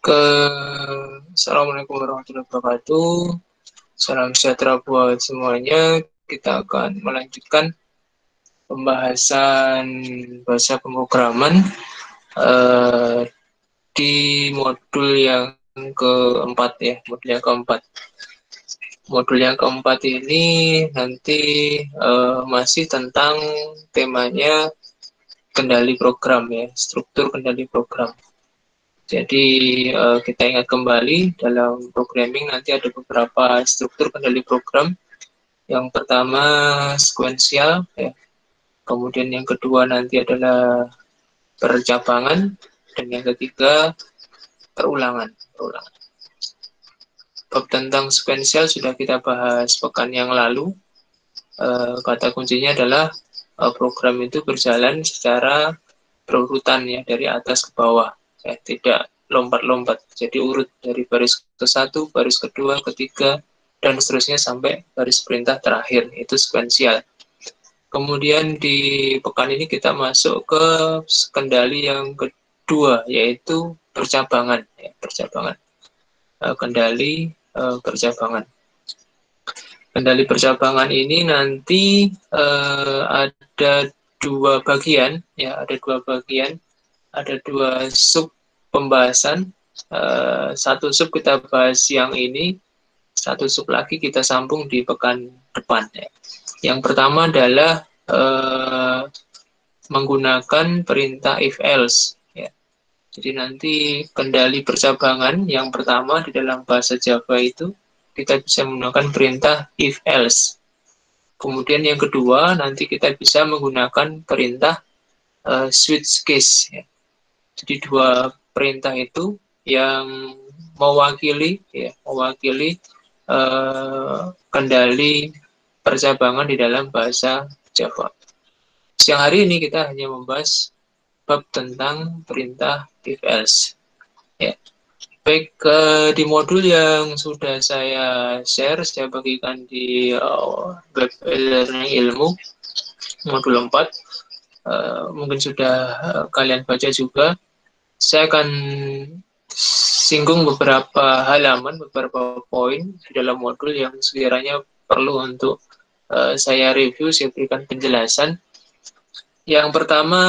ke Assalamualaikum warahmatullahi wabarakatuh. Salam sejahtera buat semuanya. Kita akan melanjutkan pembahasan bahasa pemrograman uh, di modul yang keempat ya, modul yang keempat. Modul yang keempat ini nanti uh, masih tentang temanya kendali program ya, struktur kendali program. Jadi uh, kita ingat kembali dalam programming nanti ada beberapa struktur kendali program. Yang pertama sekuensial, ya. kemudian yang kedua nanti adalah percabangan, dan yang ketiga perulangan. perulangan. Bab tentang sekuensial sudah kita bahas pekan yang lalu. Uh, kata kuncinya adalah uh, program itu berjalan secara berurutan ya dari atas ke bawah ya tidak lompat-lompat. Jadi urut dari baris ke satu baris kedua ketiga dan seterusnya sampai baris perintah terakhir. Itu sekuensial kemudian di pekan ini kita masuk ke kendali yang kedua yaitu percabangan. Ya, percabangan. Uh, kendali uh, percabangan. Kendali percabangan ini nanti uh, ada dua bagian. Ya ada dua bagian ada dua sub pembahasan. Uh, satu sub kita bahas yang ini, satu sub lagi kita sambung di pekan depan. Ya. Yang pertama adalah uh, menggunakan perintah if else. Ya. Jadi nanti kendali percabangan yang pertama di dalam bahasa Java itu kita bisa menggunakan perintah if else. Kemudian yang kedua nanti kita bisa menggunakan perintah uh, switch case. Ya. Jadi dua perintah itu yang mewakili ya mewakili uh, kendali percabangan di dalam bahasa Java. Siang hari ini kita hanya membahas bab tentang perintah if else. Ya. Baik ke di modul yang sudah saya share, saya bagikan di uh, web learning ilmu modul 4. Uh, mungkin sudah uh, kalian baca juga saya akan singgung beberapa halaman, beberapa poin di dalam modul yang sekiranya perlu untuk uh, saya review, saya berikan penjelasan. Yang pertama,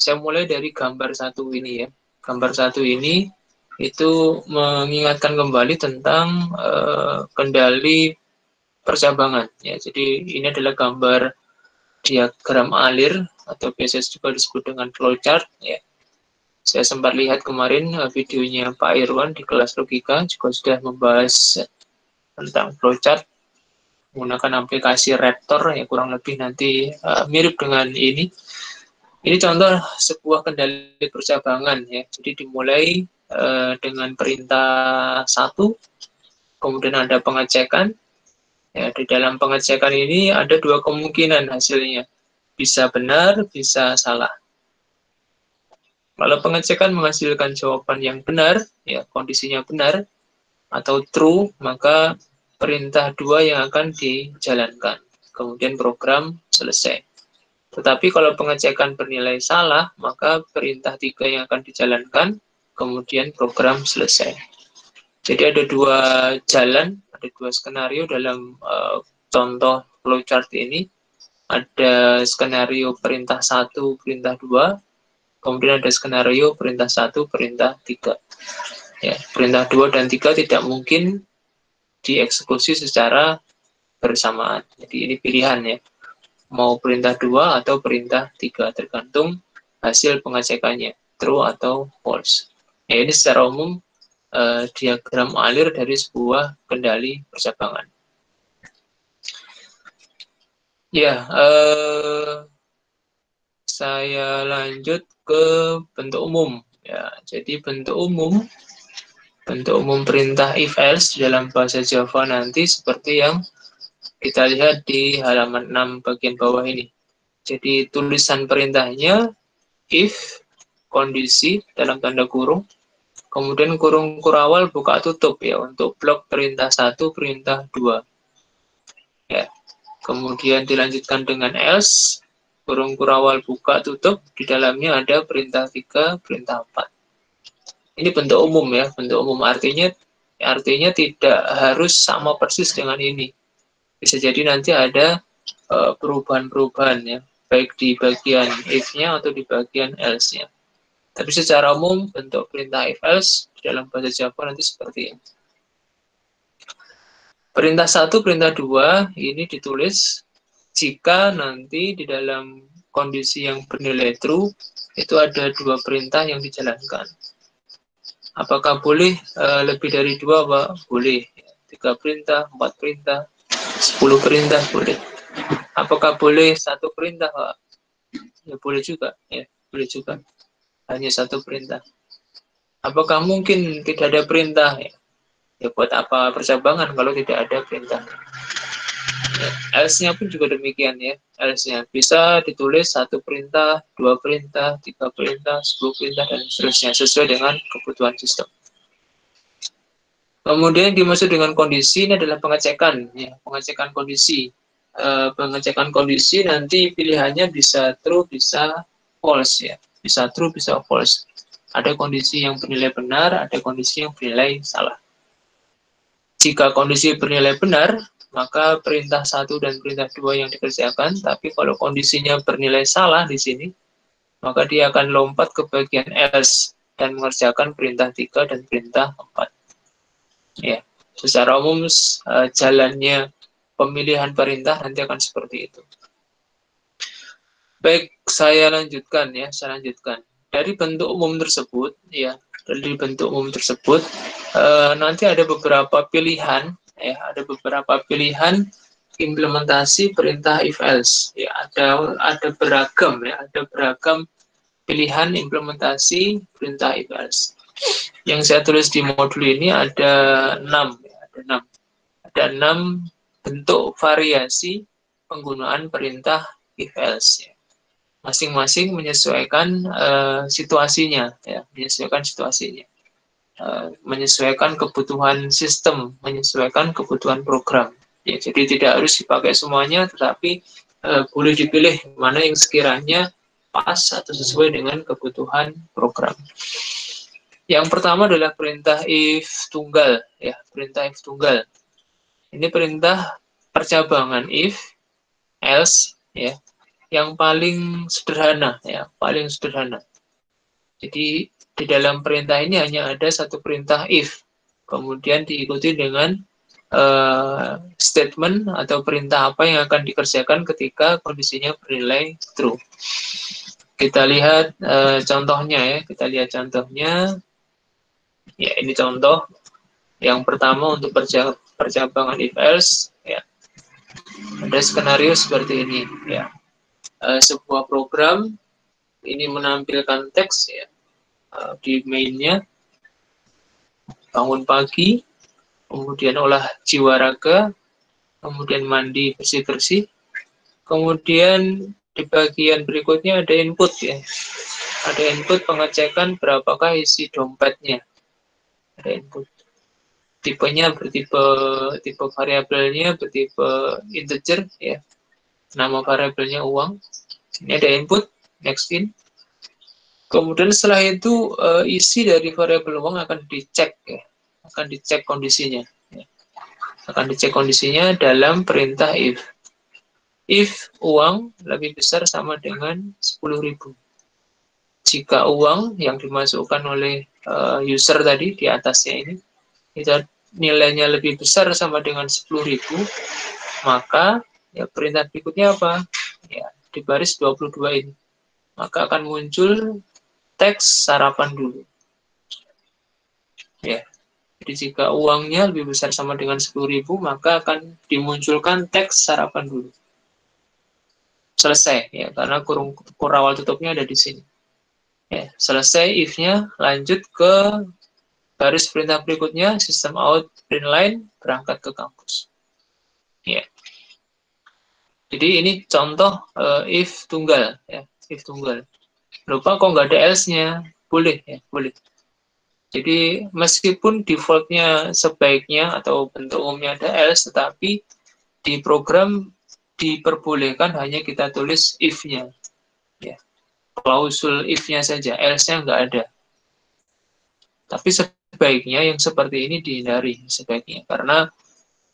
saya mulai dari gambar satu ini ya. Gambar satu ini itu mengingatkan kembali tentang uh, kendali percabangan. Ya, jadi ini adalah gambar diagram alir atau biasa juga disebut dengan flowchart. Ya saya sempat lihat kemarin uh, videonya Pak Irwan di kelas logika juga sudah membahas tentang flowchart menggunakan aplikasi Raptor yang kurang lebih nanti uh, mirip dengan ini. Ini contoh sebuah kendali percabangan ya. Jadi dimulai uh, dengan perintah satu, kemudian ada pengecekan. Ya, di dalam pengecekan ini ada dua kemungkinan hasilnya. Bisa benar, bisa salah. Kalau pengecekan menghasilkan jawaban yang benar, ya kondisinya benar atau true, maka perintah dua yang akan dijalankan. Kemudian program selesai. Tetapi kalau pengecekan bernilai salah, maka perintah tiga yang akan dijalankan, kemudian program selesai. Jadi ada dua jalan, ada dua skenario dalam uh, contoh flowchart ini. Ada skenario perintah satu, perintah dua, Kemudian ada skenario perintah satu, perintah tiga. Ya, perintah dua dan tiga tidak mungkin dieksekusi secara bersamaan. Jadi ini pilihan ya. Mau perintah dua atau perintah tiga, tergantung hasil pengecekannya, true atau false. Ya, ini secara umum eh, diagram alir dari sebuah kendali percabangan. Ya, eh, saya lanjut ke bentuk umum. Ya, jadi bentuk umum bentuk umum perintah if else dalam bahasa Java nanti seperti yang kita lihat di halaman 6 bagian bawah ini. Jadi tulisan perintahnya if kondisi dalam tanda kurung kemudian kurung kurawal buka tutup ya untuk blok perintah satu perintah dua ya kemudian dilanjutkan dengan else kurung kurawal buka tutup di dalamnya ada perintah tiga perintah empat Ini bentuk umum ya, bentuk umum artinya artinya tidak harus sama persis dengan ini. Bisa jadi nanti ada eh, perubahan-perubahan ya, baik di bagian if-nya atau di bagian else-nya. Tapi secara umum bentuk perintah if else dalam bahasa Java nanti seperti ini. Perintah satu, perintah dua ini ditulis jika nanti di dalam kondisi yang bernilai true itu ada dua perintah yang dijalankan. Apakah boleh uh, lebih dari dua, Pak? Boleh. Tiga perintah, empat perintah, sepuluh perintah, boleh. Apakah boleh satu perintah, Pak? Ya boleh juga, ya boleh juga. Hanya satu perintah. Apakah mungkin tidak ada perintah? Ya, ya buat apa percabangan kalau tidak ada perintah? Else-nya pun juga demikian ya. Else-nya bisa ditulis satu perintah, dua perintah, tiga perintah, sepuluh perintah, dan seterusnya sesuai dengan kebutuhan sistem. Kemudian dimaksud dengan kondisi ini adalah pengecekan, ya, pengecekan kondisi. E, pengecekan kondisi nanti pilihannya bisa true, bisa false ya, bisa true, bisa false. Ada kondisi yang bernilai benar, ada kondisi yang bernilai salah. Jika kondisi bernilai benar, maka perintah satu dan perintah dua yang dikerjakan, tapi kalau kondisinya bernilai salah di sini, maka dia akan lompat ke bagian else dan mengerjakan perintah tiga dan perintah empat. Ya, secara umum uh, jalannya pemilihan perintah nanti akan seperti itu. Baik, saya lanjutkan ya, saya lanjutkan. Dari bentuk umum tersebut, ya, dari bentuk umum tersebut, uh, nanti ada beberapa pilihan ya ada beberapa pilihan implementasi perintah if else ya ada ada beragam ya ada beragam pilihan implementasi perintah if else yang saya tulis di modul ini ada enam ya, ada enam. Ada enam bentuk variasi penggunaan perintah if else ya. masing-masing menyesuaikan uh, situasinya ya menyesuaikan situasinya Eh, menyesuaikan kebutuhan sistem, menyesuaikan kebutuhan program. Ya, jadi tidak harus dipakai semuanya, tetapi uh, boleh dipilih mana yang sekiranya pas atau sesuai dengan kebutuhan program. Yang pertama adalah perintah if tunggal, ya perintah if tunggal. Ini perintah percabangan if, else, ya, yang paling sederhana, ya paling sederhana. Jadi di dalam perintah ini hanya ada satu perintah if, kemudian diikuti dengan uh, statement atau perintah apa yang akan dikerjakan ketika kondisinya bernilai true. Kita lihat uh, contohnya ya, kita lihat contohnya. Ya, ini contoh yang pertama untuk percabangan if else ya. Ada skenario seperti ini ya. Uh, sebuah program ini menampilkan teks ya uh, di mainnya. Bangun pagi, kemudian olah jiwa raga, kemudian mandi bersih-bersih, kemudian di bagian berikutnya ada input ya, ada input pengecekan berapakah isi dompetnya, ada input. Tipenya bertipe tipe variabelnya bertipe integer ya. Nama variabelnya uang. Ini ada input. Next in Kemudian setelah itu uh, isi dari variabel uang akan dicek ya, akan dicek kondisinya. Ya. Akan dicek kondisinya dalam perintah if. If uang lebih besar sama dengan 10.000. Jika uang yang dimasukkan oleh uh, user tadi di atasnya ini itu nilainya lebih besar sama dengan 10.000, maka ya perintah berikutnya apa? Ya, di baris 22 ini. Maka akan muncul teks sarapan dulu. Ya. Jadi jika uangnya lebih besar sama dengan 10.000, maka akan dimunculkan teks sarapan dulu. Selesai ya, karena kurung kurawal tutupnya ada di sini. Ya, selesai if-nya, lanjut ke garis perintah berikutnya, sistem out print line berangkat ke kampus. Ya. Jadi ini contoh uh, if tunggal ya, if tunggal lupa kok nggak ada else-nya. Boleh ya boleh. Jadi meskipun defaultnya sebaiknya atau bentuk umumnya ada else tetapi di program diperbolehkan hanya kita tulis if-nya. Ya klausul if-nya saja else-nya nggak ada. Tapi sebaiknya yang seperti ini dihindari sebaiknya. Karena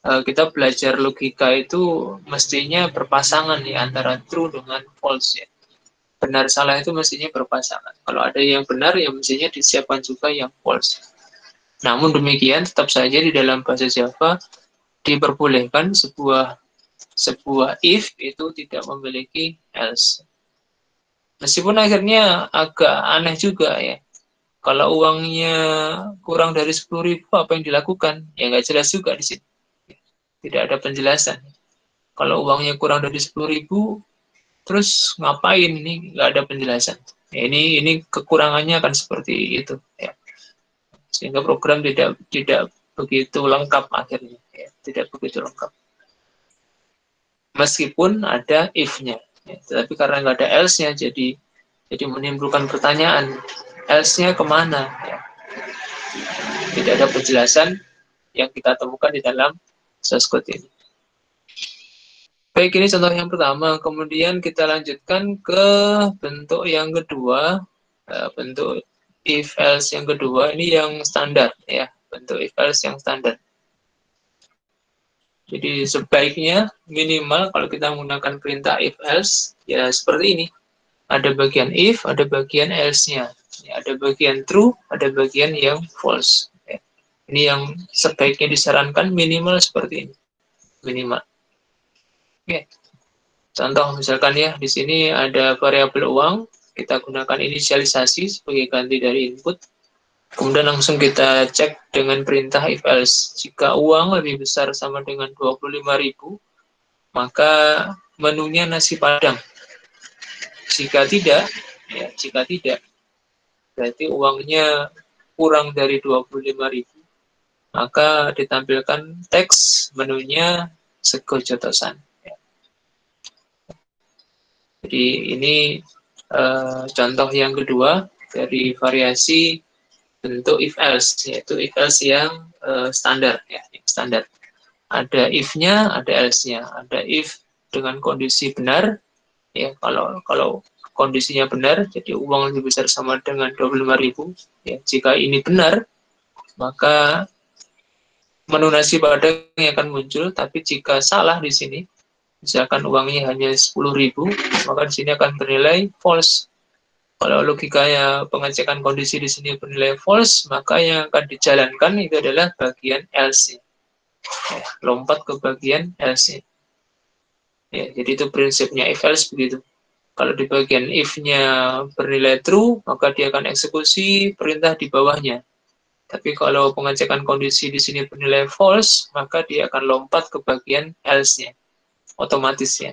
uh, kita belajar logika itu mestinya berpasangan nih antara true dengan false ya. Benar salah itu mestinya berpasangan. Kalau ada yang benar ya mestinya disiapkan juga yang false. Namun demikian tetap saja di dalam bahasa Java diperbolehkan sebuah sebuah if itu tidak memiliki else. Meskipun akhirnya agak aneh juga ya kalau uangnya kurang dari sepuluh ribu, apa yang dilakukan? Ya nggak jelas juga di sini. Tidak ada penjelasan. Kalau uangnya kurang dari sepuluh ribu, terus ngapain? Ini nggak ada penjelasan. Ya, ini ini kekurangannya akan seperti itu. Ya. Sehingga program tidak tidak begitu lengkap akhirnya. Ya. Tidak begitu lengkap. Meskipun ada if-nya. Ya. Tetapi karena nggak ada else-nya, jadi jadi menimbulkan pertanyaan else-nya ke mana ya. tidak ada penjelasan yang kita temukan di dalam source ini baik ini contoh yang pertama. Kemudian kita lanjutkan ke bentuk yang kedua. Eh, bentuk if else yang kedua. Ini yang standar ya. Bentuk if else yang standar. Jadi sebaiknya minimal kalau kita menggunakan perintah if else ya seperti ini. Ada bagian if ada bagian else-nya. Ya, ada bagian true, ada bagian yang false. Ini yang sebaiknya disarankan minimal seperti ini. Minimal. Oke. Contoh misalkan ya, di sini ada variabel uang, kita gunakan inisialisasi sebagai ganti dari input. Kemudian langsung kita cek dengan perintah if else. Jika uang lebih besar sama dengan 25.000, maka menunya nasi padang. Jika tidak, ya jika tidak, berarti uangnya kurang dari 25.000 maka ditampilkan teks menunya sego jotosan jadi ini uh, contoh yang kedua dari variasi bentuk if else yaitu if else yang uh, standar ya standar ada if-nya ada else-nya ada if dengan kondisi benar ya kalau kalau kondisinya benar, jadi uang lebih besar sama dengan 25.000. Ya, jika ini benar, maka menu nasi padang yang akan muncul, tapi jika salah di sini, misalkan uangnya hanya 10.000, maka di sini akan bernilai false. Kalau logikanya pengecekan kondisi di sini bernilai false, maka yang akan dijalankan itu adalah bagian else. Ya, lompat ke bagian else. Ya, jadi itu prinsipnya if else begitu. Kalau di bagian if-nya bernilai true, maka dia akan eksekusi perintah di bawahnya. Tapi kalau pengecekan kondisi di sini bernilai false, maka dia akan lompat ke bagian else-nya. Otomatis ya.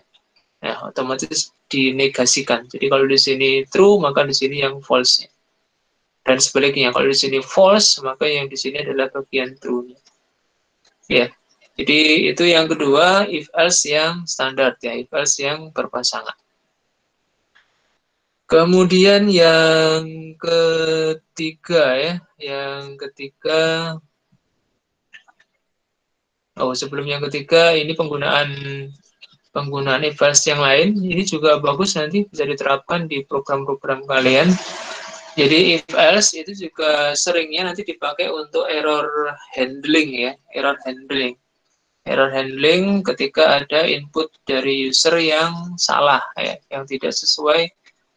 Nah, otomatis dinegasikan. Jadi kalau di sini true, maka di sini yang false-nya. Dan sebaliknya, kalau di sini false, maka yang di sini adalah bagian true-nya. Ya. Jadi itu yang kedua, if else yang standar ya, if else yang berpasangan. Kemudian yang ketiga ya, yang ketiga Oh, sebelum yang ketiga ini penggunaan penggunaan else yang lain ini juga bagus nanti bisa diterapkan di program-program kalian. Jadi if else itu juga seringnya nanti dipakai untuk error handling ya, error handling. Error handling ketika ada input dari user yang salah ya, yang tidak sesuai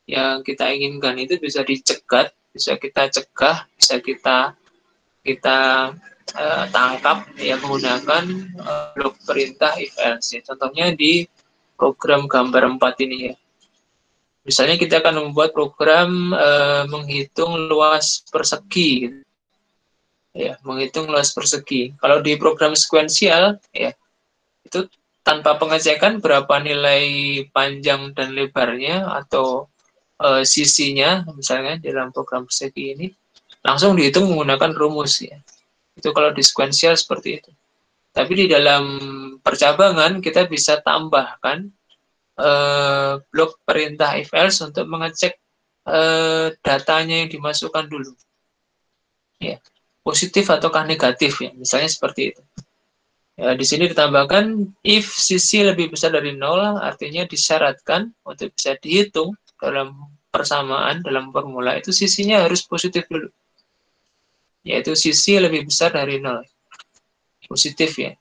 yang kita inginkan itu bisa dicegat, bisa kita cegah, bisa kita kita uh, tangkap ya menggunakan uh, blok perintah if else. Ya. Contohnya di program gambar 4 ini ya. Misalnya kita akan membuat program uh, menghitung luas persegi. Ya, menghitung luas persegi. Kalau di program sekuensial ya itu tanpa pengecekan berapa nilai panjang dan lebarnya atau uh, sisinya misalnya dalam program persegi ini langsung dihitung menggunakan rumus ya. Itu kalau di sequential seperti itu. Tapi di dalam percabangan kita bisa tambahkan uh, blok perintah if else untuk mengecek uh, datanya yang dimasukkan dulu. Ya, positif ataukah negatif ya, misalnya seperti itu. Ya, di sini ditambahkan if sisi lebih besar dari nol, artinya disyaratkan untuk bisa dihitung dalam persamaan dalam formula itu sisinya harus positif dulu. Yaitu sisi lebih besar dari nol. Positif ya.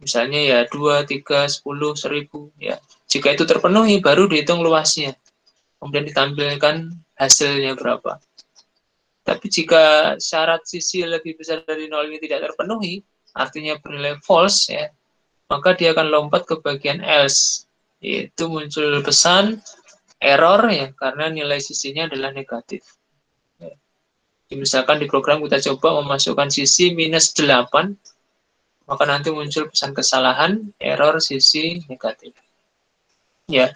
Misalnya ya 2, 3, 10, 1000 ya. Jika itu terpenuhi baru dihitung luasnya. Kemudian ditampilkan hasilnya berapa. Tapi jika syarat sisi lebih besar dari nol ini tidak terpenuhi, artinya bernilai false ya, maka dia akan lompat ke bagian else, yaitu muncul pesan error ya karena nilai sisinya adalah negatif. Misalkan di program kita coba memasukkan sisi minus 8, maka nanti muncul pesan kesalahan error sisi negatif. Ya,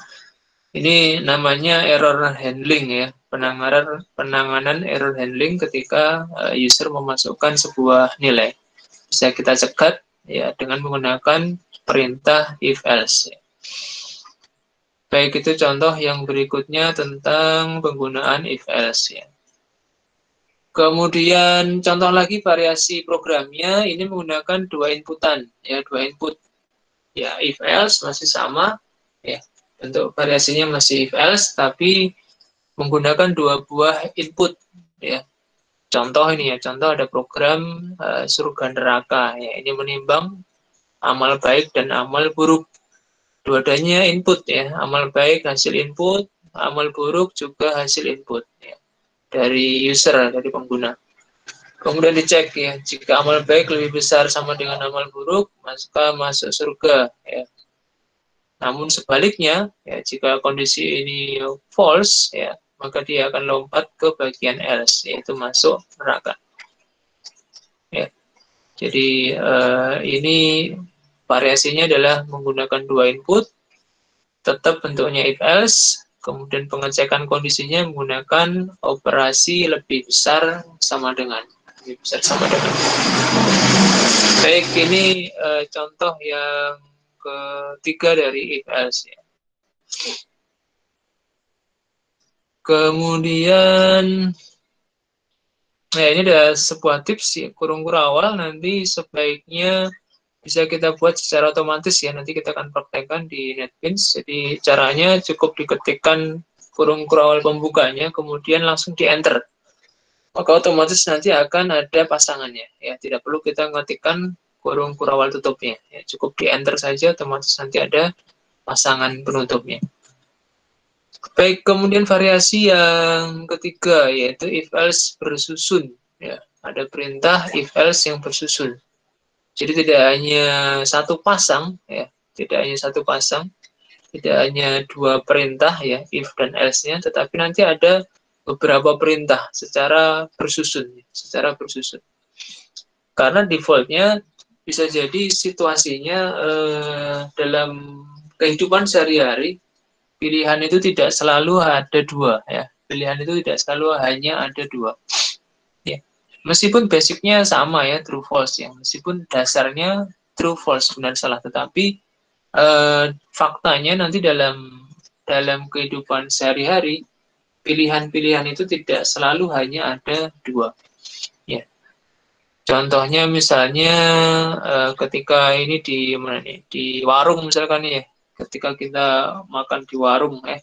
ini namanya error handling ya, penanganan penanganan error handling ketika uh, user memasukkan sebuah nilai. Bisa kita cegat ya dengan menggunakan perintah if else. Baik itu contoh yang berikutnya tentang penggunaan if else ya. Kemudian contoh lagi variasi programnya ini menggunakan dua inputan ya dua input. Ya if else masih sama ya bentuk variasinya masih if else tapi menggunakan dua buah input ya. Contoh ini ya contoh ada program uh, surga neraka ya ini menimbang amal baik dan amal buruk. Dua-duanya input ya amal baik hasil input amal buruk juga hasil input ya dari user dari pengguna kemudian dicek ya jika amal baik lebih besar sama dengan amal buruk maka masuk surga ya namun sebaliknya, ya, jika kondisi ini false, ya, maka dia akan lompat ke bagian else, yaitu masuk neraka. Ya. Jadi uh, ini variasinya adalah menggunakan dua input, tetap bentuknya if else, kemudian pengecekan kondisinya menggunakan operasi lebih besar sama dengan lebih besar sama dengan. Baik, ini uh, contoh yang ketiga dari if ya. Kemudian Nah, ini ada sebuah tips ya, kurung kurawal nanti sebaiknya bisa kita buat secara otomatis ya. Nanti kita akan praktekkan di NetBeans. Jadi caranya cukup diketikkan kurung kurawal pembukanya, kemudian langsung di enter. Maka otomatis nanti akan ada pasangannya. Ya, tidak perlu kita ngetikkan kurung kurawal tutupnya. Ya, cukup di enter saja, otomatis nanti ada pasangan penutupnya. Baik, kemudian variasi yang ketiga yaitu if else bersusun. Ya, ada perintah if else yang bersusun. Jadi tidak hanya satu pasang, ya, tidak hanya satu pasang, tidak hanya dua perintah ya if dan else-nya, tetapi nanti ada beberapa perintah secara bersusun, secara bersusun. Karena defaultnya bisa jadi situasinya eh, dalam kehidupan sehari-hari pilihan itu tidak selalu ada dua ya pilihan itu tidak selalu hanya ada dua ya meskipun basicnya sama ya true false ya. Meskipun dasarnya true false benar salah. Tetapi eh, faktanya nanti dalam dalam kehidupan sehari-hari pilihan-pilihan itu tidak selalu hanya ada dua. Contohnya misalnya uh, ketika ini di mana nih di warung misalkan ya, ketika kita makan di warung eh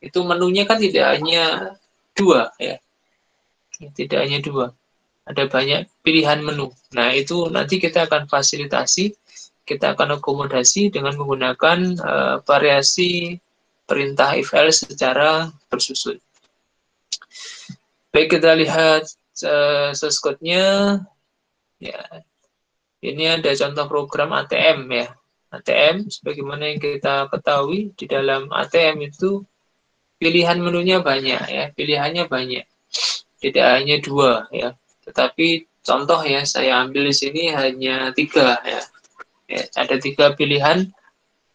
itu menunya kan tidak hanya dua ya, tidak hanya dua, ada banyak pilihan menu. Nah itu nanti kita akan fasilitasi, kita akan akomodasi dengan menggunakan uh, variasi perintah if else secara bersusun. Baik kita lihat uh, Ya. Ini ada contoh program ATM ya. ATM sebagaimana yang kita ketahui di dalam ATM itu pilihan menunya banyak ya, pilihannya banyak. Tidak hanya dua ya. Tetapi contoh ya saya ambil di sini hanya tiga ya. ya ada tiga pilihan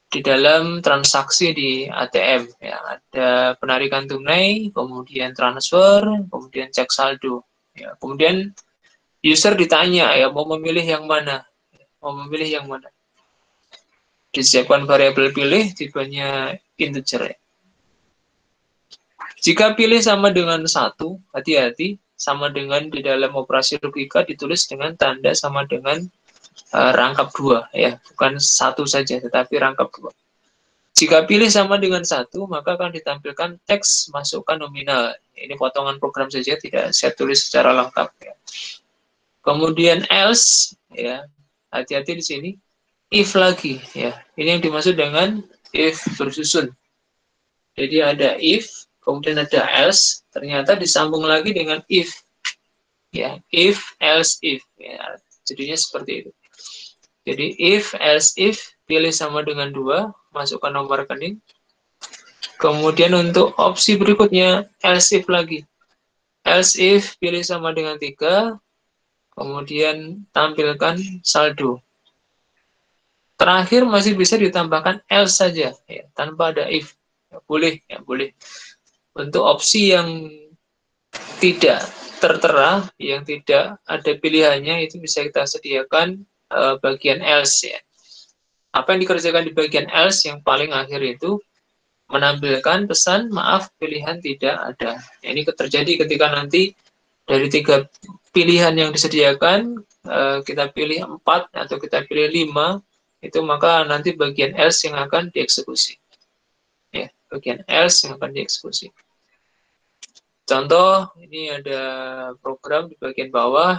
di dalam transaksi di ATM ya ada penarikan tunai kemudian transfer kemudian cek saldo ya kemudian user ditanya ya mau memilih yang mana mau memilih yang mana disiapkan variabel pilih tipenya integer ya. jika pilih sama dengan satu hati-hati sama dengan di dalam operasi logika ditulis dengan tanda sama dengan uh, rangkap dua ya bukan satu saja tetapi rangkap dua jika pilih sama dengan satu maka akan ditampilkan teks masukkan nominal ini potongan program saja tidak saya tulis secara lengkap ya Kemudian else, ya, hati-hati di sini. If lagi, ya. Ini yang dimaksud dengan if bersusun. Jadi ada if, kemudian ada else, ternyata disambung lagi dengan if. Ya, if, else, if. Ya, jadinya seperti itu. Jadi if, else, if, pilih sama dengan dua, masukkan nomor rekening. Kemudian untuk opsi berikutnya, else if lagi. Else if, pilih sama dengan tiga, kemudian tampilkan saldo. Terakhir masih bisa ditambahkan else saja, ya, tanpa ada if. Ya, boleh, ya boleh. Untuk opsi yang tidak tertera, yang tidak ada pilihannya, itu bisa kita sediakan uh, bagian else ya. Apa yang dikerjakan di bagian else yang paling akhir itu menampilkan pesan maaf pilihan tidak ada. Ya, ini terjadi ketika nanti dari tiga pilihan yang disediakan uh, kita pilih empat atau kita pilih lima itu maka nanti bagian else yang akan dieksekusi ya bagian else yang akan dieksekusi contoh ini ada program di bagian bawah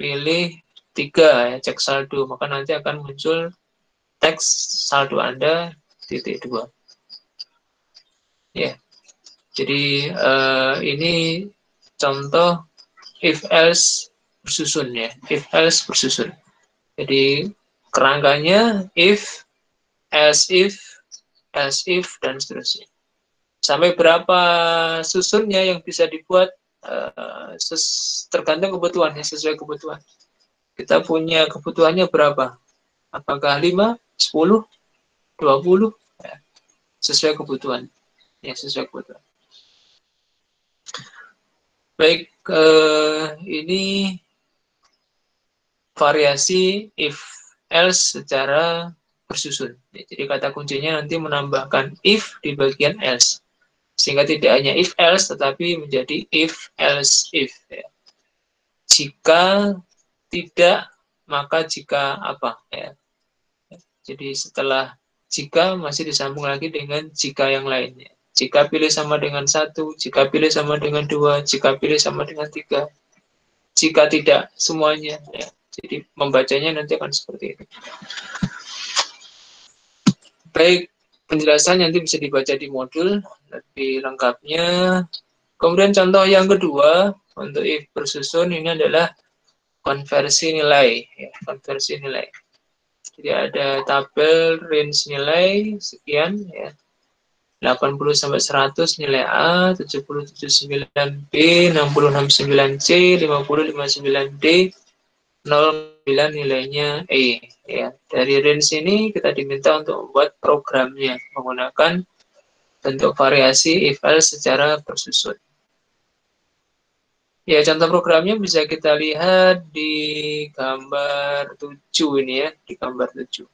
pilih tiga ya cek saldo. Maka nanti akan muncul teks saldo anda titik dua. Ya. Jadi uh, ini contoh if else bersusun ya if else bersusun. Jadi kerangkanya if else if else if dan seterusnya sampai berapa susunnya yang bisa dibuat uh, tergantung kebutuhan ya sesuai kebutuhan. Kita punya kebutuhannya berapa? Apakah 5 10 20 ya, sesuai kebutuhan. Ya sesuai kebutuhan. Baik, uh, ini variasi if else secara bersusun. Jadi kata kuncinya nanti menambahkan if di bagian else. Sehingga tidak hanya if else tetapi menjadi if else if. Ya. Jika tidak maka jika apa ya. Jadi setelah jika masih disambung lagi dengan jika yang lainnya. Jika pilih sama dengan satu, jika pilih sama dengan dua, jika pilih sama dengan tiga, jika tidak semuanya. Ya. Jadi membacanya nanti akan seperti itu. Baik, penjelasan nanti bisa dibaca di modul lebih lengkapnya. Kemudian contoh yang kedua untuk if bersusun ini adalah konversi nilai, ya, konversi nilai. Jadi ada tabel range nilai sekian ya 80 sampai 100 nilai A, 70 79 B, 60 69 C, 50 59 D, 09 nilainya E. Ya, dari range ini kita diminta untuk membuat programnya menggunakan bentuk variasi if else secara bersusun. Ya, contoh programnya bisa kita lihat di gambar 7 ini ya, di gambar 7.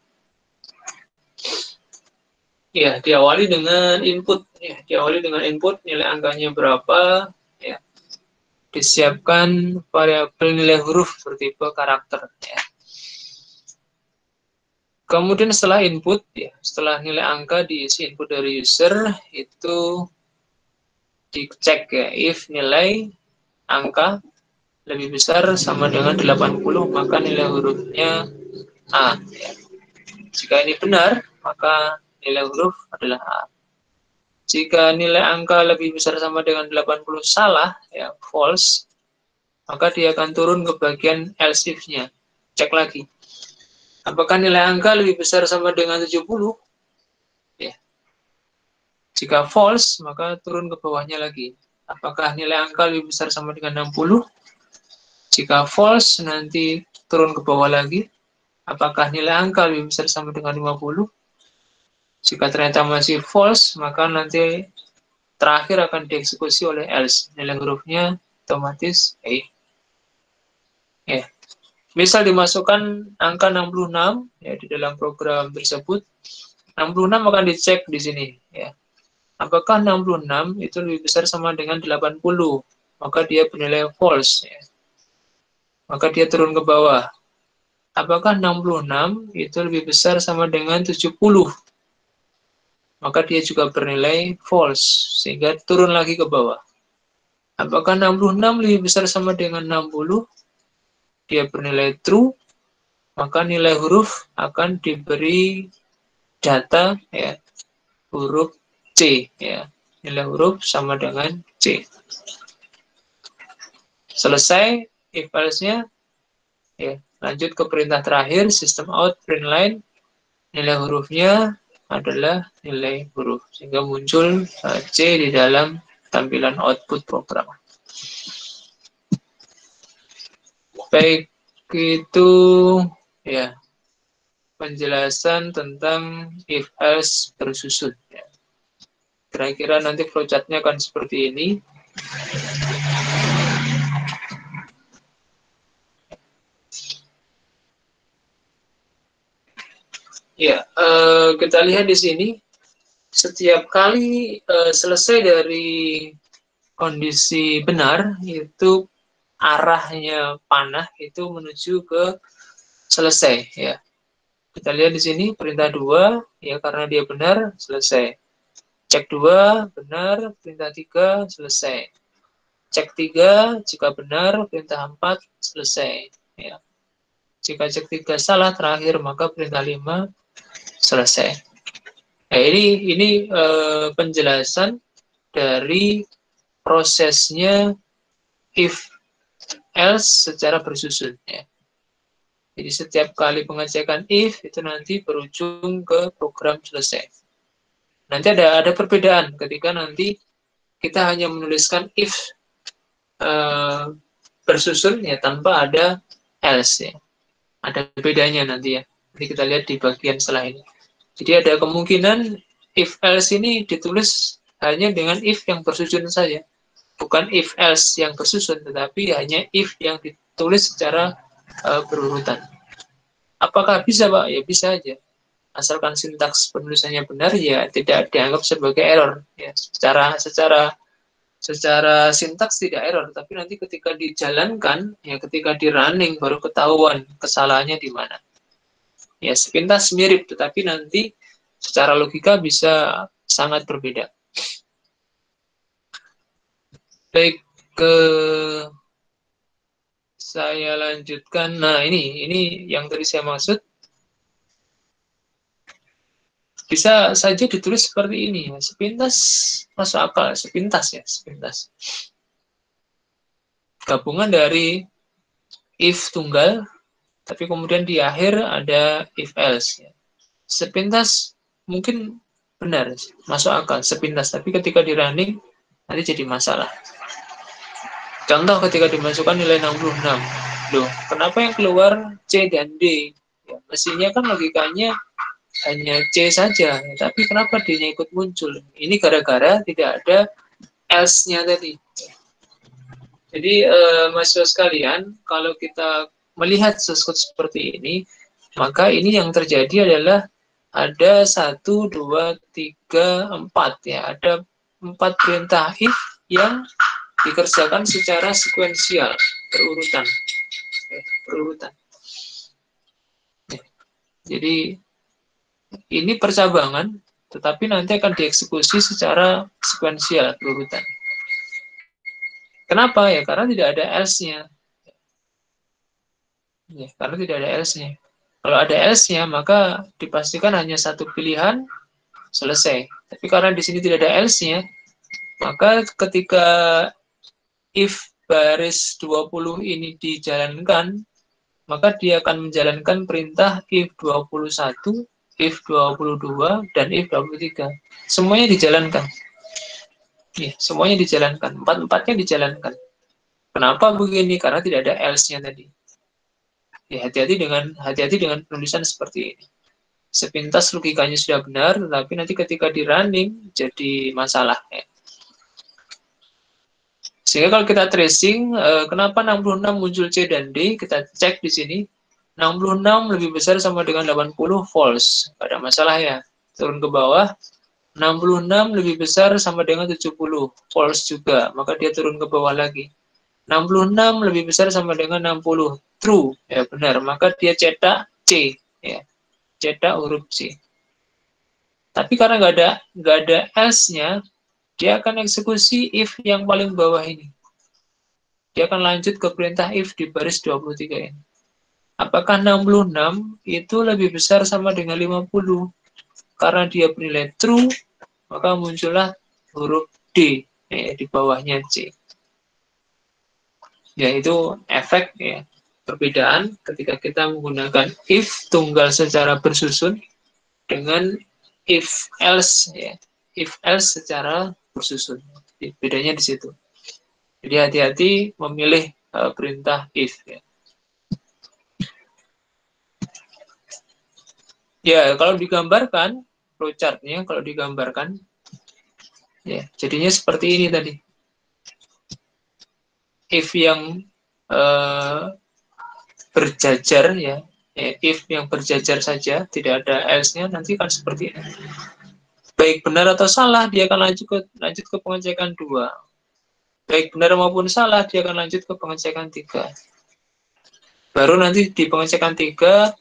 Ya, diawali dengan input. Ya, diawali dengan input nilai angkanya berapa. Disiapkan variabel nilai huruf bertipe karakter. Ya. Kemudian setelah input, ya, setelah nilai angka diisi input dari user, itu dicek ya, if nilai angka lebih besar sama dengan 80, maka nilai hurufnya A. Ya. Jika ini benar, maka nilai huruf adalah A. Jika nilai angka lebih besar sama dengan 80 salah, ya false, maka dia akan turun ke bagian else if-nya. Cek lagi. Apakah nilai angka lebih besar sama dengan 70? Ya. Jika false, maka turun ke bawahnya lagi. Apakah nilai angka lebih besar sama dengan 60? Jika false, nanti turun ke bawah lagi. Apakah nilai angka lebih besar sama dengan 50? Jika ternyata masih false, maka nanti terakhir akan dieksekusi oleh else. Nilai hurufnya otomatis A. Ya. Misal dimasukkan angka 66 ya di dalam program tersebut. 66 akan dicek di sini ya. Apakah 66 itu lebih besar sama dengan 80? Maka dia bernilai false ya. Maka dia turun ke bawah. Apakah 66 itu lebih besar sama dengan 70? Maka dia juga bernilai false, sehingga turun lagi ke bawah. Apakah 66 lebih besar sama dengan 60? dia bernilai true, maka nilai huruf akan diberi data ya huruf C ya. Nilai huruf sama dengan C. Selesai if else-nya ya. Lanjut ke perintah terakhir system out print line nilai hurufnya adalah nilai huruf sehingga muncul uh, C di dalam tampilan output program. Baik itu ya penjelasan tentang if else bersusun. Ya. Kira-kira nanti flowchartnya akan seperti ini. Ya, uh, kita lihat di sini setiap kali uh, selesai dari kondisi benar itu arahnya panah itu menuju ke selesai ya. Kita lihat di sini perintah dua ya karena dia benar selesai. Cek dua benar, perintah tiga selesai. Cek tiga jika benar, perintah empat selesai ya. Jika cek tiga salah terakhir maka perintah lima selesai. Nah, ini ini uh, penjelasan dari prosesnya if else secara bersusun ya. Jadi setiap kali pengecekan if itu nanti berujung ke program selesai. Nanti ada ada perbedaan ketika nanti kita hanya menuliskan if uh, bersusun ya tanpa ada else ya. Ada bedanya nanti ya. Nanti kita lihat di bagian setelah ini. Jadi ada kemungkinan if else ini ditulis hanya dengan if yang bersusun saja. Bukan if else yang bersusun, tetapi hanya if yang ditulis secara uh, berurutan. Apakah bisa, Pak? Ya bisa aja. Asalkan sintaks penulisannya benar, ya tidak dianggap sebagai error. Ya, secara secara secara sintaks tidak error, tapi nanti ketika dijalankan, ya ketika di running baru ketahuan kesalahannya di mana. Ya, sepintas mirip, tetapi nanti secara logika bisa sangat berbeda. Baik, ke saya lanjutkan. Nah, ini ini yang tadi saya maksud. Bisa saja ditulis seperti ini, sepintas masuk akal, sepintas ya, sepintas. Gabungan dari if tunggal tapi kemudian di akhir ada if else ya. sepintas mungkin benar masuk akal sepintas. Tapi ketika di running nanti jadi masalah. Contoh ketika dimasukkan nilai 66 loh kenapa yang keluar C dan D? Ya, mestinya kan logikanya hanya C saja. Tapi kenapa D nya ikut muncul? Ini gara-gara tidak ada else-nya tadi. Jadi eh, mahasiswa sekalian kalau kita melihat sesuatu seperti ini, maka ini yang terjadi adalah ada satu, dua, tiga, empat ya, ada empat perintah if yang dikerjakan secara sekuensial, berurutan, ya, berurutan. Ya. Jadi ini percabangan, tetapi nanti akan dieksekusi secara sekuensial, berurutan. Kenapa ya? Karena tidak ada else-nya. Ya, karena tidak ada else-nya. Kalau ada else-nya, maka dipastikan hanya satu pilihan, selesai. Tapi karena di sini tidak ada else-nya, maka ketika if baris 20 ini dijalankan, maka dia akan menjalankan perintah if 21, if 22, dan if 23. Semuanya dijalankan. Ya, semuanya dijalankan. Empat-empatnya dijalankan. Kenapa begini? Karena tidak ada else-nya tadi. Ya, hati-hati dengan hati-hati dengan penulisan seperti ini. Sepintas logikanya sudah benar, tetapi nanti ketika di running jadi masalah. Ya. Sehingga kalau kita tracing, eh, kenapa 66 muncul C dan D, kita cek di sini. 66 lebih besar sama dengan 80 false. Tidak masalah ya. Turun ke bawah. 66 lebih besar sama dengan 70 false juga. Maka dia turun ke bawah lagi. 66 lebih besar sama dengan 60 true. Ya benar. Maka dia cetak C ya. Cetak huruf C. Tapi karena nggak ada nggak ada else-nya dia akan eksekusi if yang paling bawah ini. Dia akan lanjut ke perintah if di baris 23 ini. Apakah 66 itu lebih besar sama dengan 50? Karena dia bernilai true, maka muncullah huruf D ya, di bawahnya C. Yaitu efek ya, perbedaan ketika kita menggunakan if tunggal secara bersusun dengan if else ya, if else secara bersusun. Bedanya di situ. Jadi hati-hati memilih uh, perintah if ya. Ya, kalau digambarkan flowchartnya kalau digambarkan ya jadinya seperti ini tadi. If yang uh, berjajar ya, ya, if yang berjajar saja tidak ada else-nya nanti kan seperti ini. Baik benar atau salah dia akan lanjut ke lanjut ke pengecekan dua. Baik benar maupun salah dia akan lanjut ke pengecekan tiga. Baru nanti di pengecekan tiga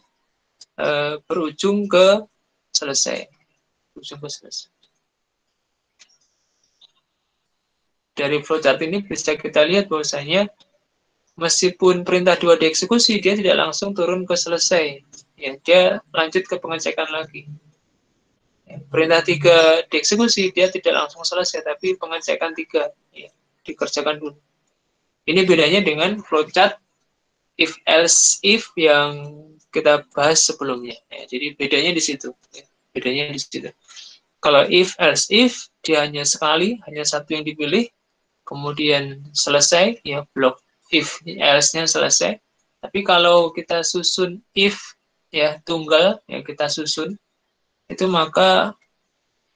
uh, berujung ke selesai ujung ke selesai. Dari flowchart ini bisa kita lihat bahwasanya meskipun perintah dua dieksekusi, dia tidak langsung turun ke selesai. Ya, dia lanjut ke pengecekan lagi. Ya, perintah tiga dieksekusi, dia tidak langsung selesai, tapi pengecekan tiga ya, dikerjakan dulu. Ini bedanya dengan flowchart if else if yang kita bahas sebelumnya. Ya, jadi bedanya di situ. Ya, bedanya di situ. Kalau if else if dia hanya sekali, hanya satu yang dipilih, kemudian selesai, ya blok if else-nya selesai. Tapi kalau kita susun if ya tunggal yang kita susun itu maka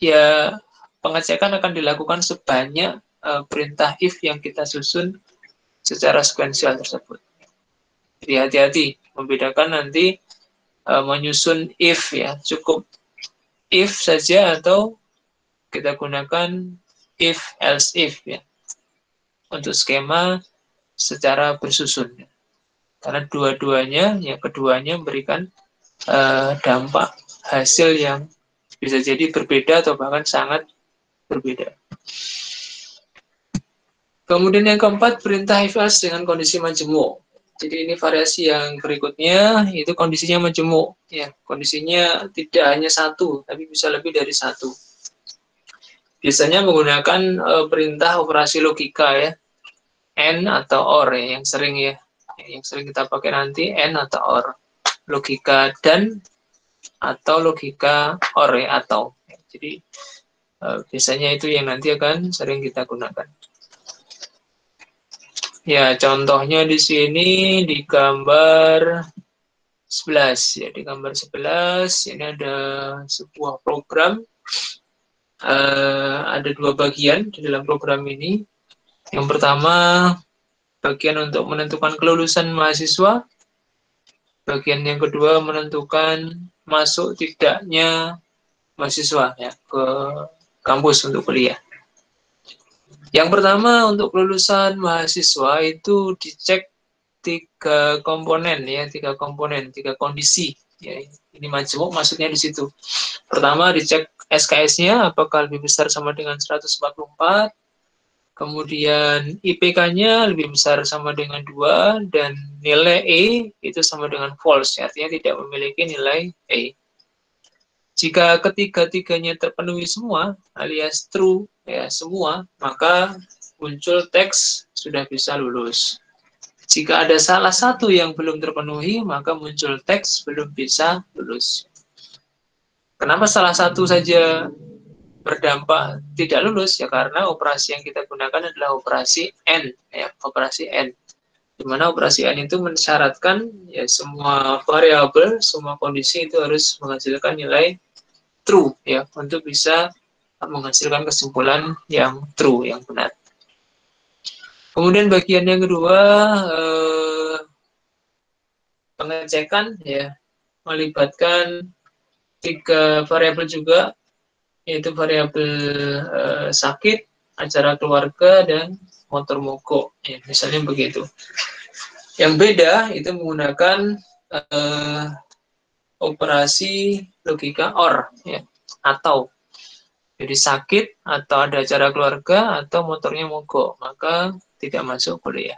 ya pengecekan akan dilakukan sebanyak uh, perintah if yang kita susun secara sekuensial tersebut. Jadi hati-hati membedakan nanti uh, menyusun if ya cukup if saja atau kita gunakan if else if ya untuk skema secara bersusun karena dua-duanya yang keduanya memberikan uh, dampak hasil yang bisa jadi berbeda atau bahkan sangat berbeda. Kemudian yang keempat perintah if else dengan kondisi majemuk. Jadi ini variasi yang berikutnya itu kondisinya majemuk ya. Kondisinya tidak hanya satu tapi bisa lebih dari satu. Biasanya menggunakan e, perintah operasi logika ya. N atau OR ya, yang sering ya. Yang sering kita pakai nanti N atau OR. Logika dan atau logika OR ya, atau. Jadi e, biasanya itu yang nanti akan sering kita gunakan. Ya, contohnya di sini di gambar 11 ya, di gambar 11 ini ada sebuah program uh, ada dua bagian di dalam program ini. Yang pertama bagian untuk menentukan kelulusan mahasiswa. Bagian yang kedua menentukan masuk tidaknya mahasiswa ya ke kampus untuk kuliah. Yang pertama untuk kelulusan mahasiswa itu dicek tiga komponen ya, tiga komponen, tiga kondisi. Ya, ini majemuk maksudnya di situ. Pertama dicek SKS-nya apakah lebih besar sama dengan 144. Kemudian IPK-nya lebih besar sama dengan 2 dan nilai E itu sama dengan false, artinya tidak memiliki nilai E. Jika ketiga-tiganya terpenuhi semua, alias true ya semua, maka muncul teks sudah bisa lulus. Jika ada salah satu yang belum terpenuhi, maka muncul teks belum bisa lulus. Kenapa salah satu saja berdampak tidak lulus? Ya karena operasi yang kita gunakan adalah operasi N, ya, operasi N. Di mana operasi N itu mensyaratkan ya semua variabel, semua kondisi itu harus menghasilkan nilai true ya untuk bisa menghasilkan kesimpulan yang true yang benar. Kemudian bagian yang kedua eh, pengecekan ya melibatkan tiga variabel juga yaitu variabel eh, sakit, acara keluarga dan motor mogok ya, misalnya begitu. Yang beda itu menggunakan eh, operasi logika OR ya atau jadi sakit atau ada acara keluarga atau motornya mogok maka tidak masuk kuliah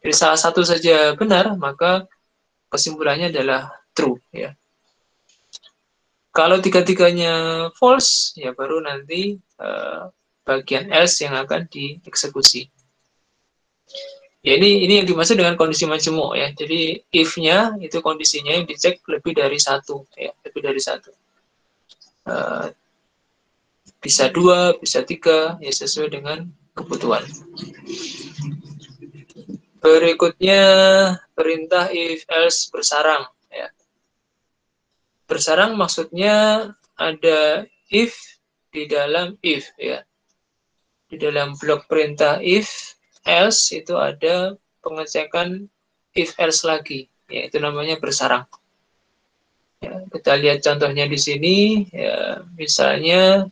Jadi salah satu saja benar, maka kesimpulannya adalah true ya. Kalau tiga-tiganya false, ya baru nanti uh, bagian else yang akan dieksekusi. Ya ini ini yang dimaksud dengan kondisi majemuk ya. Jadi if-nya itu kondisinya yang dicek lebih dari satu ya, lebih dari satu. Uh, bisa dua, bisa tiga, ya sesuai dengan kebutuhan. Berikutnya perintah if else bersarang. Bersarang maksudnya ada if di dalam if ya. Di dalam blok perintah if else itu ada pengecekan if else lagi, yaitu namanya bersarang. Ya, kita lihat contohnya di sini, ya, misalnya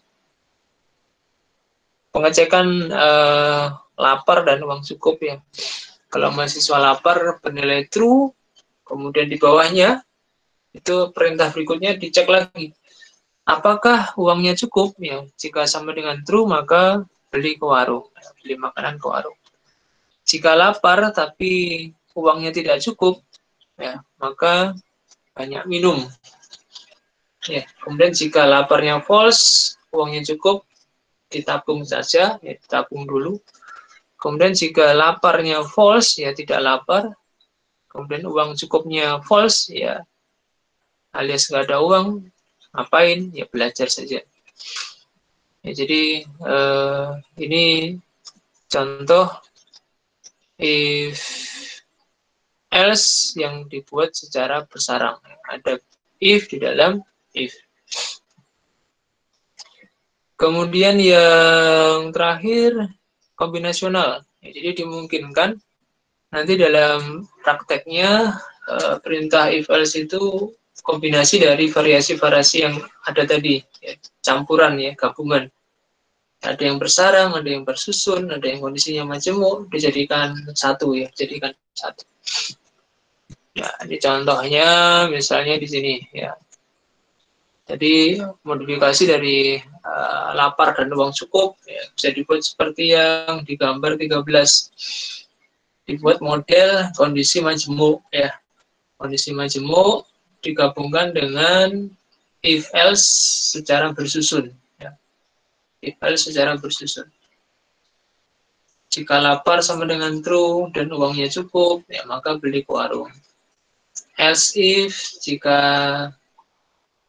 pengecekan uh, lapar dan uang cukup ya. Kalau mahasiswa lapar bernilai true, kemudian di bawahnya itu perintah berikutnya dicek lagi. Apakah uangnya cukup? Ya, jika sama dengan true maka beli ke warung, beli makanan ke warung. Jika lapar tapi uangnya tidak cukup, ya, maka banyak minum. Ya, kemudian jika laparnya false, uangnya cukup, ditabung saja, ya, ditabung dulu. Kemudian jika laparnya false, ya tidak lapar. Kemudian uang cukupnya false, ya alias nggak ada uang, ngapain? Ya belajar saja. Ya, jadi eh, ini contoh if else yang dibuat secara bersarang. Ada if di dalam if. Kemudian yang terakhir kombinasional. Ya, jadi dimungkinkan nanti dalam prakteknya uh, perintah if else itu kombinasi dari variasi-variasi yang ada tadi, ya, campuran ya, gabungan. Ada yang bersarang, ada yang bersusun, ada yang kondisinya majemuk, dijadikan satu ya, jadikan satu. Ya, ini contohnya misalnya di sini ya. Jadi modifikasi dari uh, lapar dan uang cukup ya, bisa dibuat seperti yang digambar 13. Dibuat model kondisi majemuk ya. Kondisi majemuk digabungkan dengan if else secara bersusun ya. If else secara bersusun. Jika lapar sama dengan true dan uangnya cukup, ya maka beli ke warung. Else if jika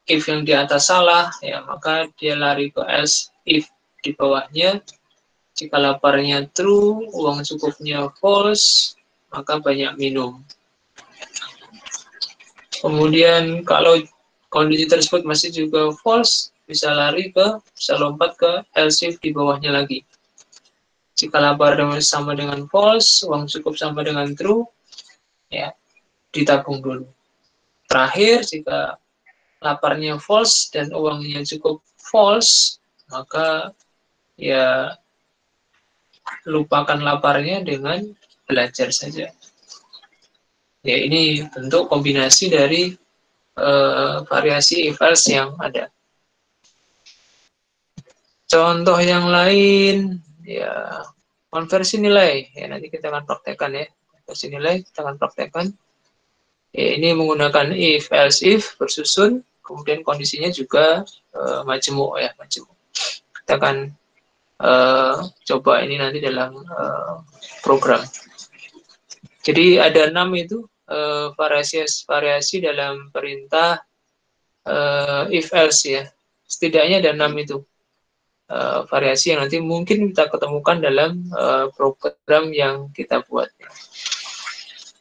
if yang di atas salah, ya maka dia lari ke else if di bawahnya. Jika laparnya true, uang cukupnya false, maka banyak minum. Kemudian kalau kondisi tersebut masih juga false, bisa lari ke, bisa lompat ke else if di bawahnya lagi. Jika lapar dengan sama dengan false, uang cukup sama dengan true, ya ditabung dulu. Terakhir, jika laparnya false dan uangnya cukup false, maka ya lupakan laparnya dengan belajar saja. Ya ini bentuk kombinasi dari uh, variasi if else yang ada. Contoh yang lain ya konversi nilai. Ya nanti kita akan praktekkan ya. Konversi nilai kita akan praktekkan. Ya, ini menggunakan if else if bersusun. Kemudian kondisinya juga uh, majemuk ya majemuk. Kita akan uh, coba ini nanti dalam uh, program. Jadi ada enam itu uh, variasi variasi dalam perintah uh, if else ya setidaknya ada enam itu uh, variasi yang nanti mungkin kita ketemukan dalam uh, program yang kita buat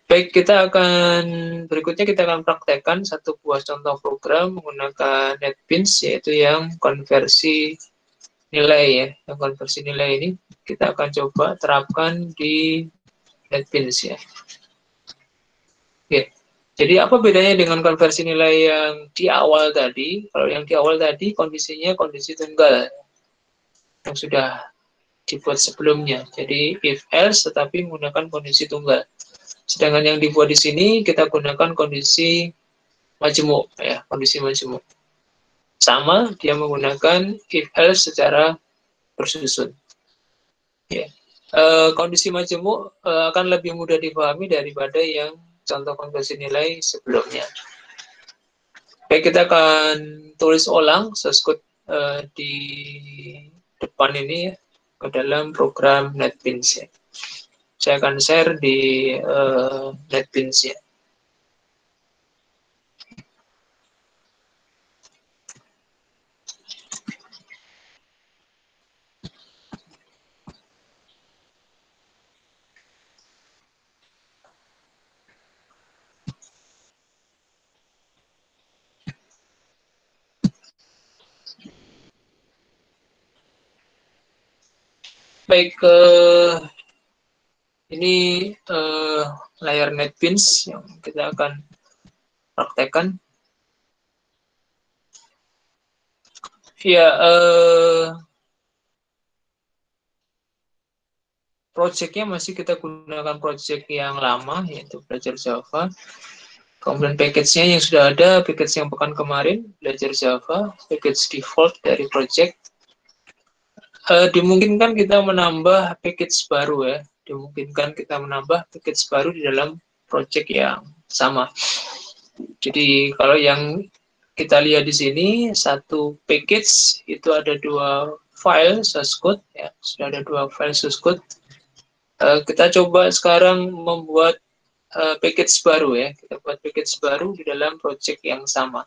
Baik, kita akan berikutnya kita akan praktekkan satu buah contoh program menggunakan NetBeans yaitu yang konversi nilai ya. Yang konversi nilai ini kita akan coba terapkan di NetBeans ya. Oke. Jadi apa bedanya dengan konversi nilai yang di awal tadi? Kalau yang di awal tadi kondisinya kondisi tunggal yang sudah dibuat sebelumnya. Jadi if else tetapi menggunakan kondisi tunggal. Sedangkan yang dibuat di sini kita gunakan kondisi majemuk ya, kondisi majemuk. Sama dia menggunakan if else secara bersusun. Ya. uh, kondisi majemuk uh, akan lebih mudah dipahami daripada yang contoh konversi nilai sebelumnya. Baik, kita akan tulis ulang source uh, di depan ini ya, ke dalam program NetBeans ya. Saya akan share di uh, NetBeans ya. Baik, uh, ini uh, layar NetBeans yang kita akan praktekkan. Ya, uh, projectnya masih kita gunakan project yang lama, yaitu belajar Java. Kemudian package-nya yang sudah ada, package yang pekan kemarin, belajar Java, package default dari project, uh, dimungkinkan kita menambah package baru ya. Dimungkinkan kita menambah package baru di dalam project yang sama. Jadi kalau yang kita lihat di sini satu package itu ada dua file source code ya. Sudah ada dua file source code. Uh, kita coba sekarang membuat uh, package baru ya. Kita buat package baru di dalam project yang sama.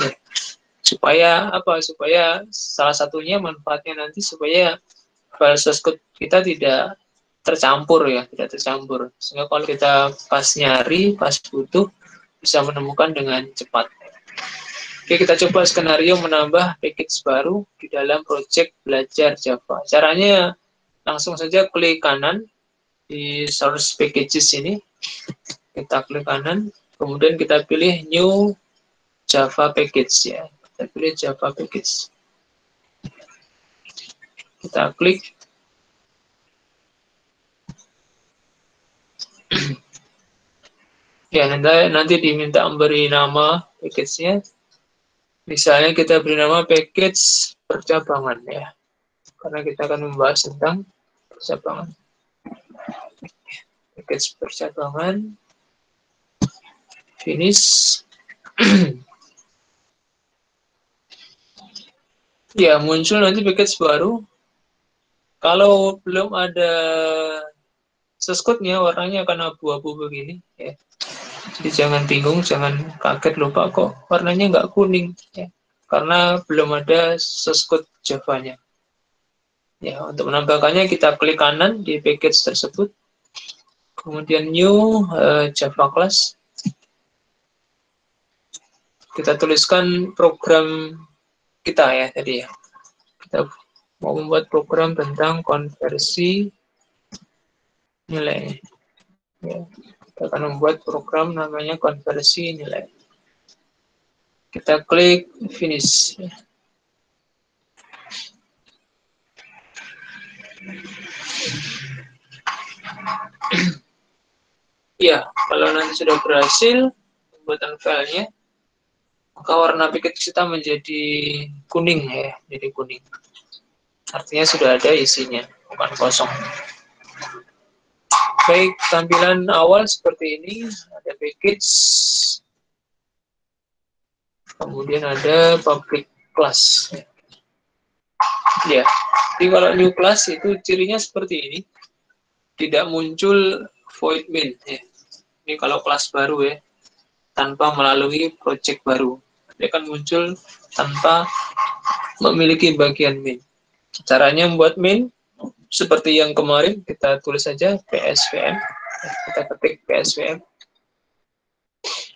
Ya supaya apa supaya salah satunya manfaatnya nanti supaya file source code kita tidak tercampur ya tidak tercampur. Sehingga kalau kita pas nyari pas butuh bisa menemukan dengan cepat. Oke kita coba skenario menambah package baru di dalam project belajar Java. Caranya langsung saja klik kanan di source packages ini. Kita klik kanan kemudian kita pilih new Java package ya kita pilih Java Package. Kita klik. ya, nanti, nanti diminta memberi nama package-nya. Misalnya kita beri nama package percabangan ya. Karena kita akan membahas tentang percabangan. Package percabangan. Finish. Ya, muncul nanti package baru. Kalau belum ada seskutnya, warnanya akan abu-abu begini. Ya. Jadi jangan bingung, jangan kaget lupa kok warnanya nggak kuning. Ya. Karena belum ada seskut Java-nya. Ya, untuk menambahkannya kita klik kanan di package tersebut. Kemudian new uh, Java class. Kita tuliskan program kita ya tadi ya. Kita mau membuat program tentang konversi nilai. Ya, kita akan membuat program namanya konversi nilai. Kita klik finish. Ya, kalau nanti sudah berhasil pembuatan filenya, maka warna package kita menjadi kuning ya, jadi kuning. Artinya sudah ada isinya, bukan kosong. Baik, tampilan awal seperti ini, ada package, kemudian ada public class. Ya, jadi kalau new class itu cirinya seperti ini, tidak muncul void main. Ya. Ini kalau kelas baru ya, tanpa melalui project baru. Dia akan muncul tanpa memiliki bagian main. Caranya membuat main seperti yang kemarin kita tulis saja PSVM. Kita ketik PSVM.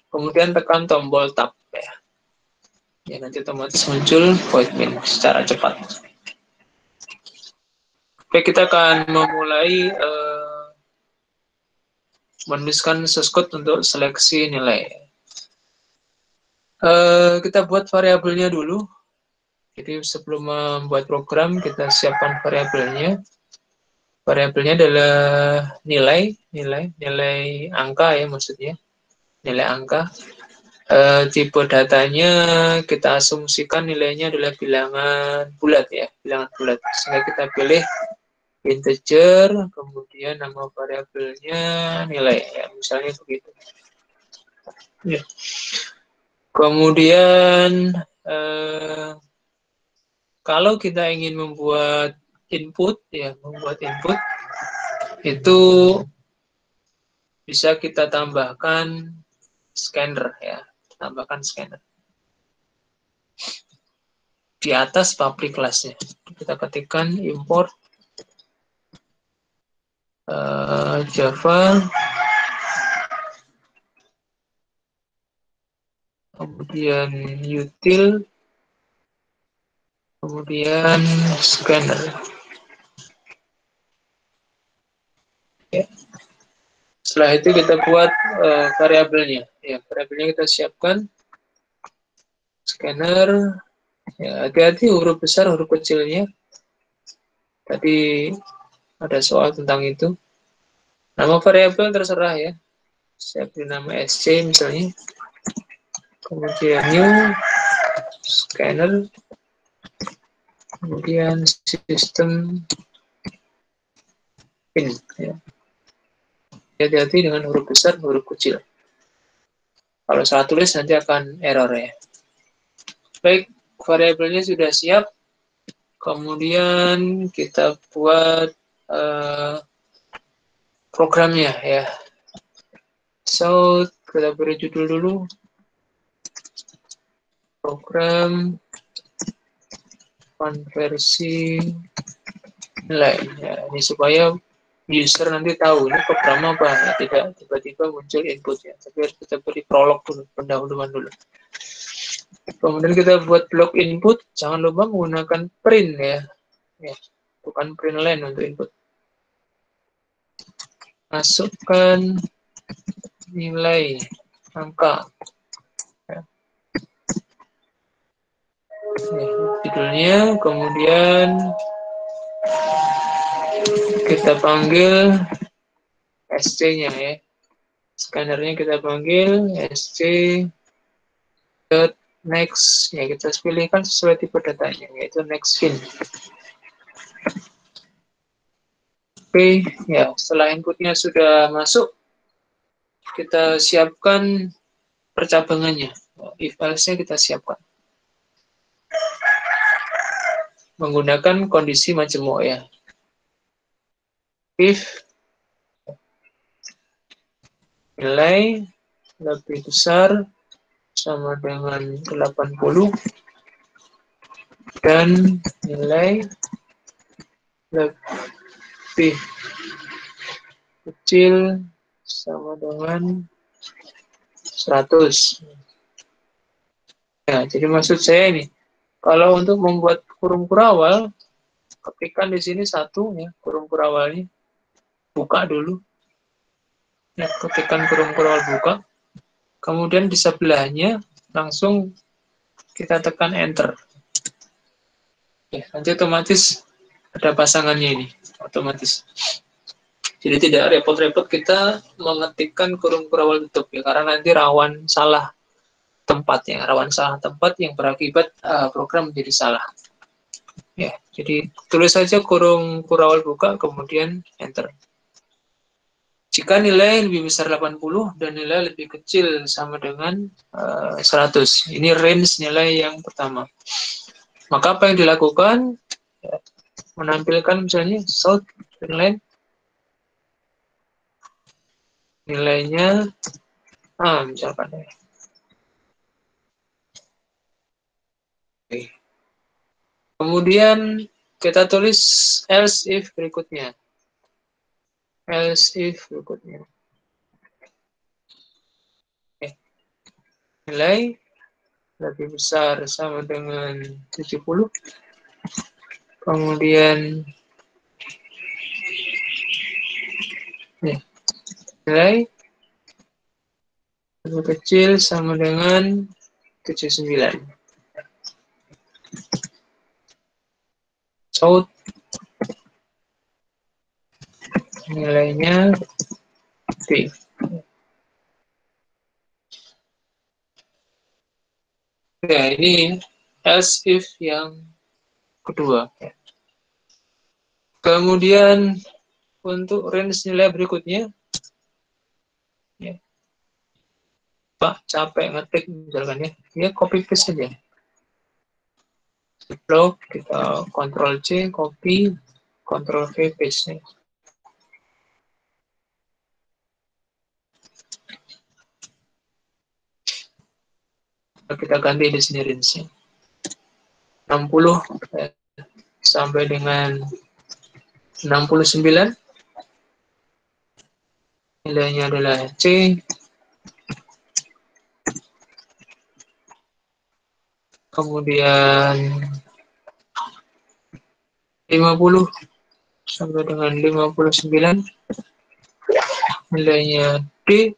Kemudian tekan tombol tab ya. Ya nanti otomatis muncul void main secara cepat. Oke, kita akan memulai uh, menuliskan source code untuk seleksi nilai. Uh, kita buat variabelnya dulu. Jadi sebelum membuat program kita siapkan variabelnya. Variabelnya adalah nilai, nilai, nilai angka ya maksudnya, nilai angka. Uh, tipe datanya kita asumsikan nilainya adalah bilangan bulat ya, bilangan bulat. Sehingga kita pilih integer, kemudian nama variabelnya nilai, ya misalnya begitu. Ya. Kemudian eh, kalau kita ingin membuat input, ya membuat input itu bisa kita tambahkan scanner ya, tambahkan scanner di atas public class-nya. Kita ketikkan import uh, Java kemudian util. Kemudian scanner. Ya. setelah itu kita buat uh, variabelnya. Ya variabelnya kita siapkan. Scanner. Ya hati-hati huruf besar huruf kecilnya. Tadi ada soal tentang itu. Nama variabel terserah ya. Saya beri nama sc misalnya kemudian new scanner. Kemudian sistem pin ya. Hati-hati dengan huruf besar huruf kecil. Kalau salah tulis nanti akan error ya. Baik variabelnya sudah siap. Kemudian kita buat uh, programnya ya. So kita beri judul dulu program konversi nilai. Ya ini supaya user nanti tahu ini program apa. Ya tidak tiba-tiba muncul input ya. Tapi harus kita beri prolog dulu pendahuluan dulu. Kemudian kita buat blok input. Jangan lupa menggunakan print ya. Ya bukan print line untuk input. Masukkan nilai angka judulnya kemudian kita panggil SC nya ya. Scannernya kita panggil SC next. Ya kita pilihkan sesuai tipe datanya yaitu next fin Oke ya setelah inputnya sudah masuk kita siapkan percabangannya. If else nya kita siapkan menggunakan kondisi majemuk ya. If nilai lebih besar sama dengan 80 dan nilai lebih kecil sama dengan 100. Ya, jadi maksud saya ini, kalau untuk membuat kurung kurawal, ketikkan di sini satu ya, kurung kurawalnya. Buka dulu. Ya, ketikkan kurung kurawal buka. Kemudian di sebelahnya langsung kita tekan enter. Ya, nanti otomatis ada pasangannya ini, otomatis. Jadi tidak repot-repot kita mengetikkan kurung kurawal tutup ya, karena nanti rawan salah tempat yang rawan salah tempat yang berakibat uh, program menjadi salah. Ya, jadi tulis saja kurung kurawal buka kemudian enter. Jika nilai lebih besar 80 dan nilai lebih kecil sama dengan uh, eh, 100. Ini range nilai yang pertama. Maka apa yang dilakukan? Ya, menampilkan misalnya salt nilai nilainya ah misalkan ya Kemudian kita tulis else if berikutnya. Else if berikutnya. Nilai lebih besar sama dengan 70. Kemudian nilai lebih kecil sama dengan 79. South nilainya B. Ya, ini else if yang kedua. Kemudian untuk range nilai berikutnya, ya. Pak capek ngetik misalkan ya, ya copy paste saja. Blok kita Ctrl C, copy, Ctrl V paste. Kita ganti di sini range 60 eh, sampai dengan 69 nilainya adalah C kemudian 50 sampai dengan 59 nilainya D.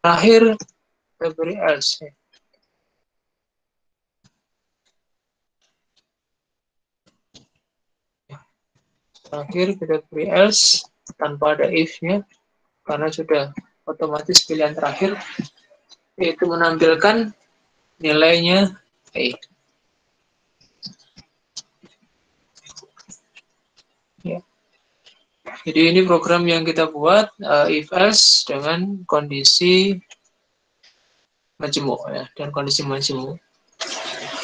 Terakhir kita beri else terakhir kita beri else tanpa ada if-nya karena sudah otomatis pilihan terakhir yaitu menampilkan nilainya A. Ya. Jadi ini program yang kita buat uh, if else dengan kondisi majemuk ya dan kondisi majemuk.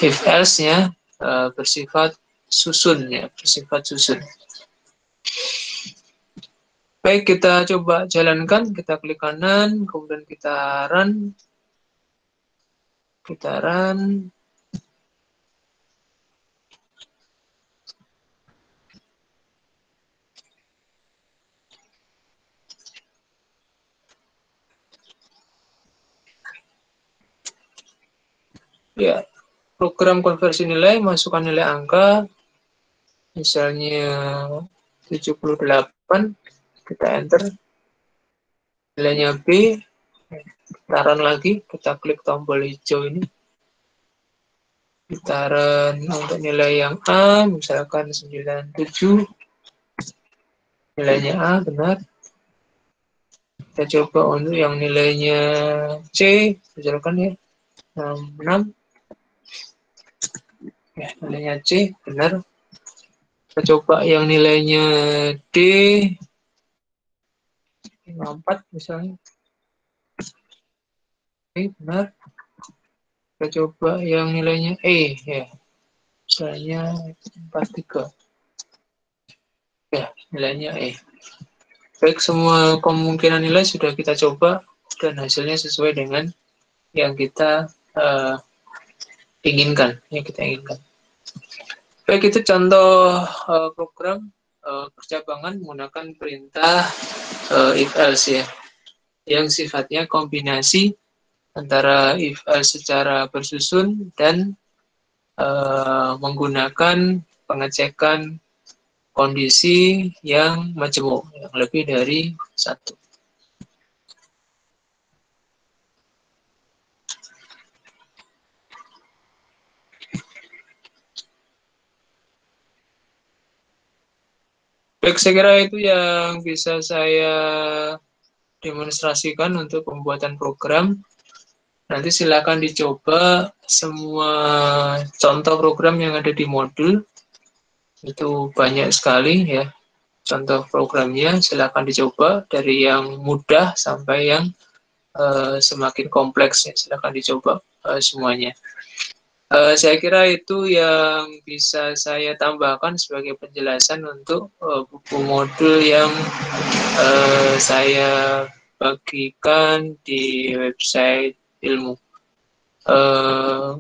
If else-nya uh, bersifat susun ya, bersifat susun. Baik, kita coba jalankan. Kita klik kanan, kemudian kita run. Kita run. Ya, program konversi nilai, masukkan nilai angka, misalnya 78, kita enter nilainya B kita run lagi kita klik tombol hijau ini. Kita run untuk nilai yang A misalkan 97 nilainya A benar. Kita coba untuk yang nilainya C misalkan ya. 66 ya nilainya C benar. Kita coba yang nilainya D. 54 misalnya. Benar. Kita coba yang nilainya E ya. Misalnya 43. Ya, nilainya E. Baik, semua kemungkinan nilai sudah kita coba dan hasilnya sesuai dengan yang kita uh, inginkan, yang kita inginkan. Baik, itu contoh uh, program uh, percabangan menggunakan perintah uh, if else ya yang sifatnya kombinasi antara if else secara bersusun dan uh, menggunakan pengecekan kondisi yang majemuk yang lebih dari satu. Baik, saya kira itu yang bisa saya demonstrasikan untuk pembuatan program. Nanti silakan dicoba semua contoh program yang ada di modul. Itu banyak sekali ya contoh programnya. Silakan dicoba dari yang mudah sampai yang uh, semakin kompleks ya. Silakan dicoba uh, semuanya. Uh, saya kira itu yang bisa saya tambahkan sebagai penjelasan untuk uh, buku modul yang uh, saya bagikan di website ilmu. Uh,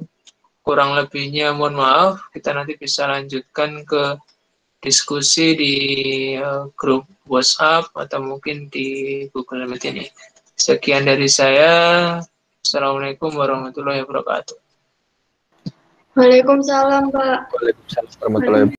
kurang lebihnya mohon maaf, kita nanti bisa lanjutkan ke diskusi di uh, grup WhatsApp atau mungkin di Google Meet ini. Sekian dari saya. Assalamualaikum warahmatullahi wabarakatuh. Waalaikumsalam, Pak. Waalaikumsalam warahmatullahi wabarakatuh.